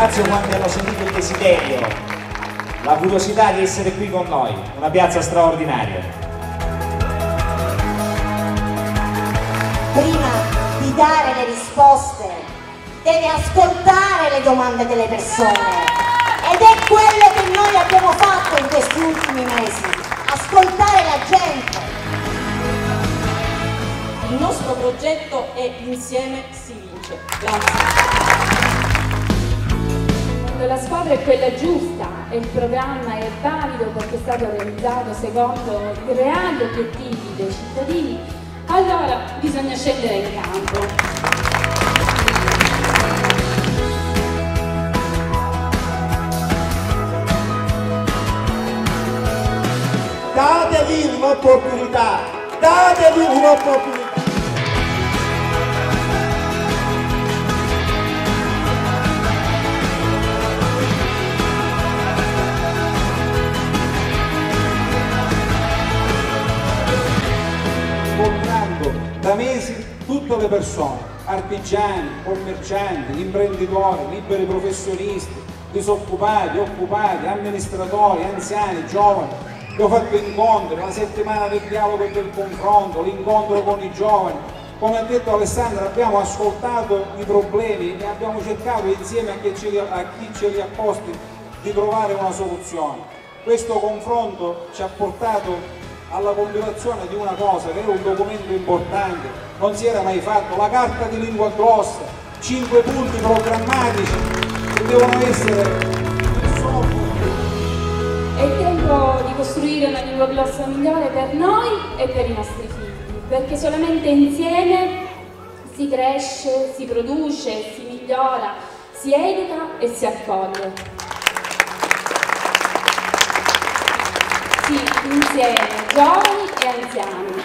ringrazio quanti hanno sentito il desiderio, la curiosità di essere qui con noi, una piazza straordinaria. Prima di dare le risposte, deve ascoltare le domande delle persone. Ed è quello che noi abbiamo fatto in questi ultimi mesi, ascoltare la gente. Il nostro progetto è Insieme si vince. Grazie. Squadra è quella giusta e il programma è valido perché è stato realizzato secondo i reali obiettivi dei cittadini, allora bisogna scendere in campo. dategli un'opportunità, dategli un'opportunità. Mesi tutte le persone, artigiani, commercianti, imprenditori, liberi professionisti, disoccupati, occupati, amministratori, anziani, giovani. Ho fatto incontri, la settimana del dialogo e del confronto, l'incontro con i giovani. Come ha detto Alessandra, abbiamo ascoltato i problemi e abbiamo cercato insieme a chi ce li ha posti di trovare una soluzione. Questo confronto ci ha portato alla compilazione di una cosa che era un documento importante, non si era mai fatto, la carta di lingua grossa, cinque punti programmatici che devono essere È il tempo di costruire una lingua glossa migliore per noi e per i nostri figli, perché solamente insieme si cresce, si produce, si migliora, si educa e si accoglie. Sì, insieme, giovani e anziani.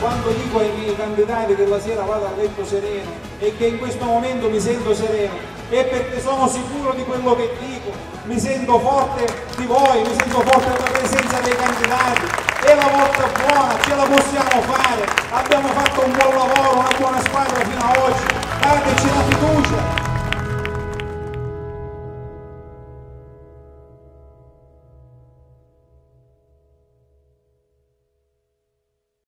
quando dico ai miei candidati che la sera vado a letto sereno e che in questo momento mi sento sereno è perché sono sicuro di quello che dico, mi sento forte di voi, mi sento forte della presenza dei candidati, è la volta buona, ce la possiamo fare, abbiamo fatto un